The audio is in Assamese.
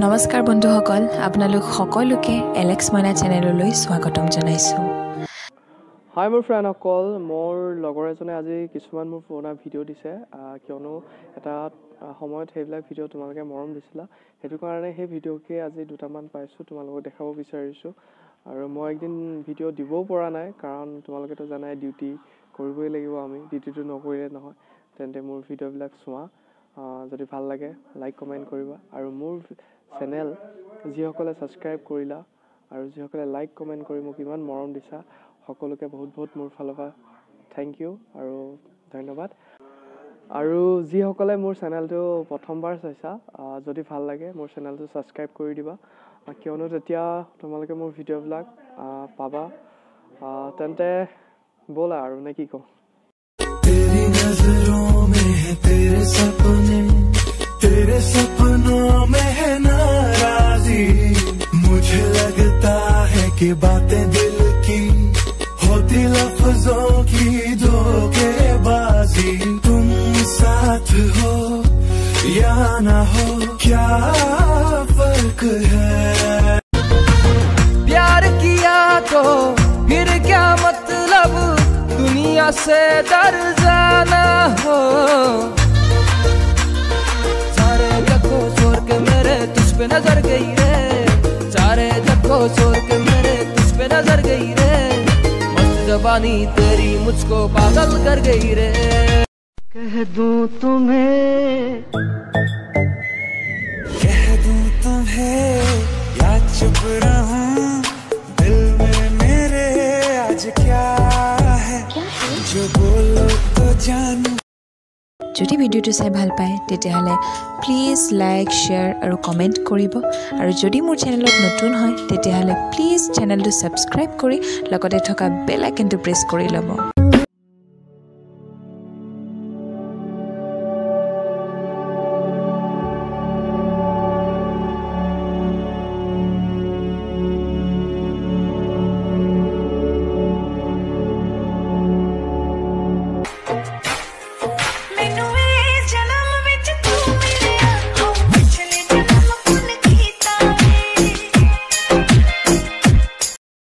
নমস্কাৰ বন্ধুসকল আপোনালোক সকলোকে এলেক্স মইনা চেনেললৈ স্বাগতম জনাইছোঁ। হাই মোৰ ফ্ৰেণ্ডসকল মোৰ লগৰ এজনে আজি কিছুমান মোৰ পুৰণা ভিডিঅ' দিছে কিয়নো এটা সময়ত সেইবিলাক ভিডিঅ' তোমালোকে মৰম দিছিলা। সেইটো কাৰণে সেই ভিডিঅ'কে আজি দুটামান পাইছোঁ তোমালোকক দেখাব বিচাৰিছোঁ। আৰু মই একদিন ভিডিঅ' দিবও পৰা নাই কাৰণ তোমালোকেতো জানাই ডিউটি কৰিবই লাগিব আমি ডিউটিটো নকৰিলে নহয়। তেন্তে মোৰ ভিডিঅ'বিলাক চোৱা। যদি ভাল লাগে লাইক কমেণ্ট কৰিবা। আৰু মোৰ চেনেল যিসকলে ছাবস্ক্ৰাইব কৰিলা আৰু যিসকলে লাইক কমেণ্ট কৰি মোক ইমান মৰম দিছা সকলোকে বহুত বহুত মোৰ ফালৰ পৰা থেংক ইউ আৰু ধন্যবাদ। আৰু যিসকলে মোৰ চেনেলটো প্ৰথমবাৰ চাইছা যদি ভাল লাগে মোৰ চেনেলটো ছাবস্ক্ৰাইব কৰি দিবা। কিয়নো তেতিয়া তোমালোকে মোৰ ভিডিঅ'বিলাক পাবা তেন্তে ব'লা আৰু নে কি কওঁ तेरे सपने, तेरे सपनों में है नाराजी। मुझे लगता है कि बातें दिल की होती, लफ्जों की धोखेबाजी। तुम साथ हो या ना हो, क्या फ़र्क है? दुनिया से डर जाना हो। सारे जगो छोड़ के मेरे, तुझ पे नज़र गई रे। सारे जगो छोड़ के मेरे, तुझ पे नज़र गई रे। मस्त जबानी तेरी मुझको पागल कर गई रे। कह दूँ तुम्हें, कह दूँ तुम्हें, या चुप रहूँ दिल में मेरे, आज क्या যদি ভিডিঅ'টো চাই ভাল পায় তেতিয়াহ'লে প্লিজ লাইক শ্বেয়াৰ আৰু কমেণ্ট কৰিব। আৰু যদি মোৰ চেনেলত নতুন হয় তেতিয়াহ'লে প্লিজ চেনেলটো ছাবস্ক্ৰাইব কৰি লগতে থকা বেল আইকনটো প্ৰেছ কৰি ল'ব।